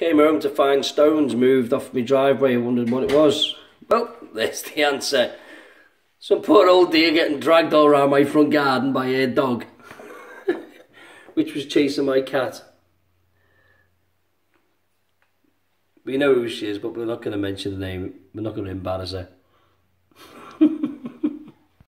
Came home to find stones moved off my driveway and wondered what it was. Well, there's the answer. Some poor old deer getting dragged all around my front garden by a dog, which was chasing my cat. We know who she is, but we're not going to mention the name. We're not going to embarrass her.